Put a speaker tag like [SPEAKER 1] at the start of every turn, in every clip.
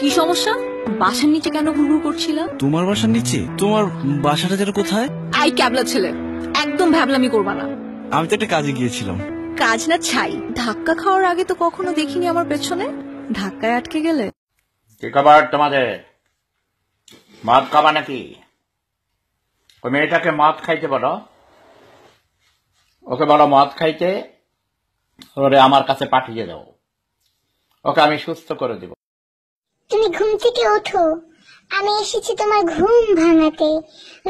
[SPEAKER 1] কি সমস্যা? বাসার নিচে কেন ঘুরঘুর করছিলা
[SPEAKER 2] তোমার বাসার নিচে? তোমার বাসাটা যেন কোথায়?
[SPEAKER 1] আই ক্যাবলা ছেলে একদম ভ্যাবলামি করবা না।
[SPEAKER 2] আমি তো একটা কাজে গিয়েছিলাম।
[SPEAKER 1] কাজ না ছাই। ধাক্কা খাওয়ার আগে তো কখনো দেখিনি আমার পেছনে। ধাক্কায় আটকে গেলে?
[SPEAKER 3] কি খবর তোমাদের? মদ খাবা নাকি? ওই মেয়েটাকে মদ খাইতে বলো। ওকে বলো মদ খাইতে ওরে আমার কাছে পাঠিয়ে দাও। ওকে আমি সুস্থ করে দিব।
[SPEAKER 4] তুমি ঘুম থেকে ওঠো। আমি এসেছি তোমার ঘুম ভাঙাতে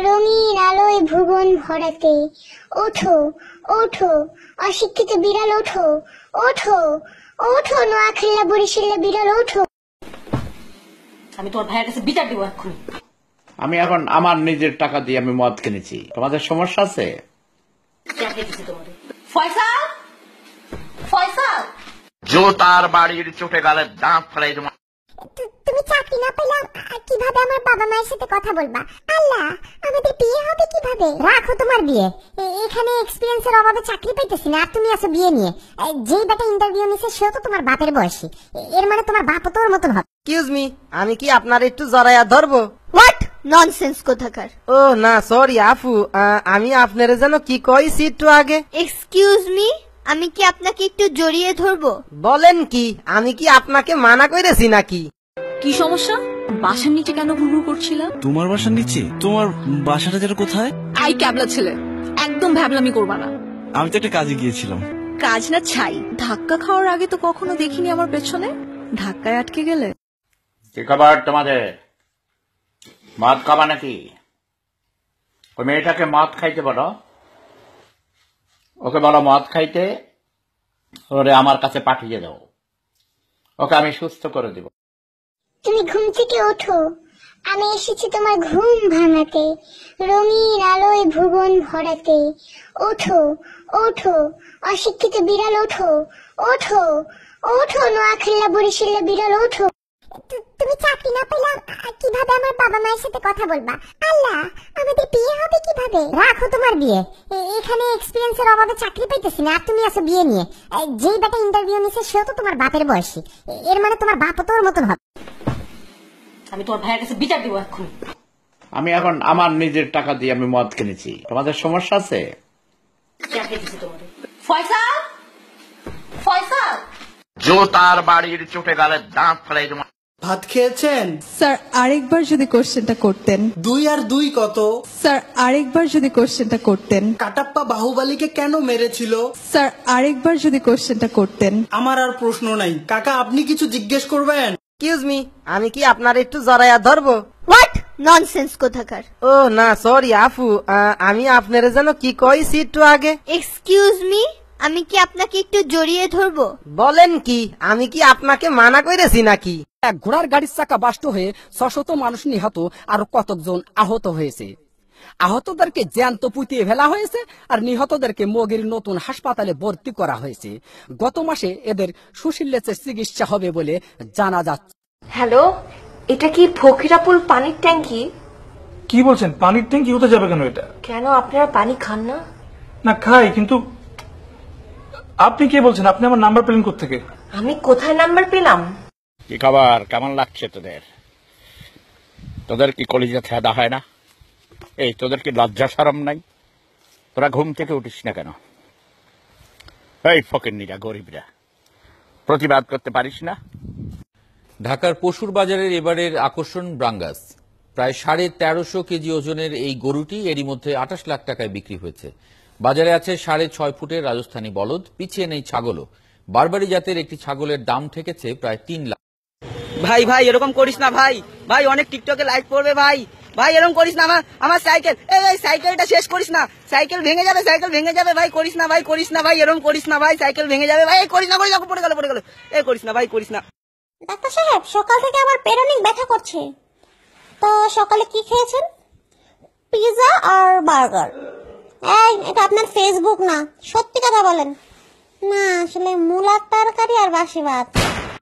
[SPEAKER 4] রঙিন আলোয় ভুবন ভরাতে। ওঠো ওঠো অশিক্ষিত বিড়াল ওঠো ওঠো ওঠো নোয়াখাল্লা বরিশাল্লা বিড়াল ওঠো।
[SPEAKER 5] আমি তোমার ভাইয়ের কাছে বিচার দিব এক্ষুনি।
[SPEAKER 3] আমি এখন আমার নিজের টাকা দিয়ে আমি মদ কিনেছি তোমাদের সমস্যা আছে?
[SPEAKER 5] ফয়সাল? ফয়সাল?
[SPEAKER 3] জোতার বাড়ির চোটে গালে দাঁত ফেলাই তোমার
[SPEAKER 4] তুমি চাকরি না পেলে কীভাবে আমার বাবা মায়ের সাথে কথা বলবা? আল্লাহ আমাদের বিয়ে হবে কীভাবে? রাখো তোমার বিয়ে। এখানে এক্সপিরিয়েন্সের অভাবে চাকরি পাইতেছি না আর তুমি আসো বিয়ে নিয়ে। যেই বেটা ইন্টারভিউ নিছে সেও তো তোমার বাপের বয়সী। এর মানে তোমার বাপ তোর মতন হবে।
[SPEAKER 6] এক্সকিউজ মি আমি কি আপনার একটু জরায়া ধরবো?
[SPEAKER 4] হোয়াট ননসেন্স কোথাকার?
[SPEAKER 6] ও না সরি আফু আহ, আমি আপনার যেন কি কইছি একটু আগে।
[SPEAKER 4] এক্সকিউজ মি আমি কি আপনাকে একটু জড়িয়ে ধরবো?
[SPEAKER 6] বলেন কি আমি কি আপনাকে মানা করেছি নাকি?
[SPEAKER 1] কি সমস্যা? বাসার নিচে কেন ঘুরঘুর করছিলা
[SPEAKER 2] তোমার বাসার নিচে? তোমার বাসাটা যেন কোথায়?
[SPEAKER 1] আই ক্যাবলা ছেলে একদম ভ্যাবলামি করবা না।
[SPEAKER 2] আমি তো একটা কাজে গিয়েছিলাম।
[SPEAKER 1] কাজ না ছাই। ধাক্কা খাওয়ার আগে তো কখনো দেখিনি আমার পেছনে। ধাক্কায় আটকে গেলে?
[SPEAKER 3] কি খবর তোমাদের? মদ খাবা নাকি? ওই মেয়েটাকে মদ খাইতে বলো। ওকে বলো মদ খাইতে ওরে আমার কাছে পাঠিয়ে দাও। ওকে আমি সুস্থ করে দিব।
[SPEAKER 4] তুমি ঘুম থেকে ওঠো। আমি এসেছি তোমার ঘুম ভাঙাতে, রঙিন আলোয় ভুবন ভরাতে। ওঠো ওঠো, অশিক্ষিত বিড়াল, ওঠো ওঠো ওঠো নোয়াখাল্লা বরিশাল্লা বিড়াল, ওঠো। তুমি চাকরি না পেলে কীভাবে আমার বাবা মায়ের সাথে কথা বলবা? আল্লাহ, আমাদের বিয়ে হবে কীভাবে? রাখো তোমার বিয়ে। এখানে এক্সপিরিয়েন্সের অভাবে চাকরি পাইতেছি না, আর তুমি আসো বিয়ে নিয়ে। যেই বেটা ইন্টারভিউ নিছে, সেও তো তোমার বাপের বয়সী। এর মানে তোমার বাপ তোর মতন হবে।
[SPEAKER 5] আমি তোমার ভাইয়ের কাছে বিচার দিব এক্ষুনি।
[SPEAKER 3] আমি এখন আমার নিজের টাকা দিয়ে আমি মদ কিনেছি তোমাদের সমস্যা আছে?
[SPEAKER 5] ফয়সাল?
[SPEAKER 3] বাড়ির চোটে গালে দাঁত ফেলাই
[SPEAKER 7] ভাত খেয়েছেন?
[SPEAKER 8] স্যার আরেকবার যদি কোশ্চেনটা করতেন।
[SPEAKER 7] দুই আর দুই কত?
[SPEAKER 8] স্যার আরেকবার যদি কোশ্চেনটা করতেন।
[SPEAKER 7] কাটাপ্পা বাহুবালিকে কেন মেরেছিল?
[SPEAKER 8] স্যার আরেকবার যদি কোশ্চেনটা করতেন।
[SPEAKER 7] আমার আর প্রশ্ন নাই। কাকা আপনি কিছু জিজ্ঞেস করবেন?
[SPEAKER 6] এক্সকিউজ মি আমি কি আপনার একটু জড়াইয়া ধরবো?
[SPEAKER 4] হোয়াট ননসেন্স কোথাকার?
[SPEAKER 6] ও না সরি আফু আমি আপনার যেন কি কইছি একটু আগে?
[SPEAKER 4] এক্সকিউজ মি আমি কি আপনাকে একটু জড়িয়ে ধরবো?
[SPEAKER 6] বলেন কি আমি কি আপনাকে মানা করেছি নাকি?
[SPEAKER 9] এক ঘোড়ার গাড়ির চাকা বাষ্ট হয়ে ছশত মানুষ নিহত আর কতজন আহত হয়েছে। আহতদেরকে জ্যান্ত পুঁতিয়ে ফেলা হয়েছে আর নিহতদেরকে মগের নতুন হাসপাতালে ভর্তি করা হয়েছে। গত মাসে এদের সুশীলেচের চিকিৎসা হবে বলে জানা যাচ্ছে।
[SPEAKER 10] হ্যালো এটা কি ফকিরাপুল পানির ট্যাঙ্কি?
[SPEAKER 11] কি বলছেন? পানির ট্যাঙ্কি হতে যাবে কেন এটা?
[SPEAKER 10] কেন আপনারা পানি খান না?
[SPEAKER 11] না খাই কিন্তু আপনি কে বলছেন? আপনি আমার নাম্বার পেলেন থেকে
[SPEAKER 10] আমি কোথায় নাম্বার পেলাম?
[SPEAKER 3] কি খবর? কেমন লাগছে তোদের? তোদের কি কলিজা থেদা হয় না? এই তোদের কি লজ্জা সরম নাই? তোরা ঘুম থেকে উঠিস না কেন? এই ফকিরনিরা গরিবরা প্রতিবাদ করতে পারিস না?
[SPEAKER 12] ঢাকার পশুর বাজারের এবারের আকর্ষণ ব্রাঙ্গাস। প্রায় সাড়ে তেরোশো কেজি ওজনের এই গরুটি এরই মধ্যে আঠাশ লাখ টাকায় বিক্রি হয়েছে। বাজারে আছে সাড়ে ছয় ফুটের রাজস্থানী বলদ পিছিয়ে নেই ছাগলও। বারবারি জাতের একটি ছাগলের দাম ঠেকেছে প্রায় তিন লাখ।
[SPEAKER 6] ভাই ভাই এরকম করিস না ভাই। ভাই অনেক টিকটকে লাইক পড়বে ভাই। ভাই এরকম করিস না, আমার আমার সাইকেল এই এই সাইকেলটা শেষ করিস না। সাইকেল ভেঙে যাবে সাইকেল ভেঙে যাবে, ভাই, করিস না, ভাই, করিস না, ভাই এরকম করিস না, ভাই সাইকেল ভেঙে যাবে, ভাই করিস না করিস না, পড়ে গেল পড়ে গেল। এই, করিস না, ভাই, করিস না।
[SPEAKER 4] ডাক্তার সাহেব, সকাল থেকে আমার পেট অনেক ব্যথা করছে। তো সকালে কি খেয়েছেন? পিৎজা আর বার্গার। এই, এটা আপনার ফেসবুক না। সত্যি কথা বলেন। না, আসলে মূলার তরকারি আর বাসি ভাত।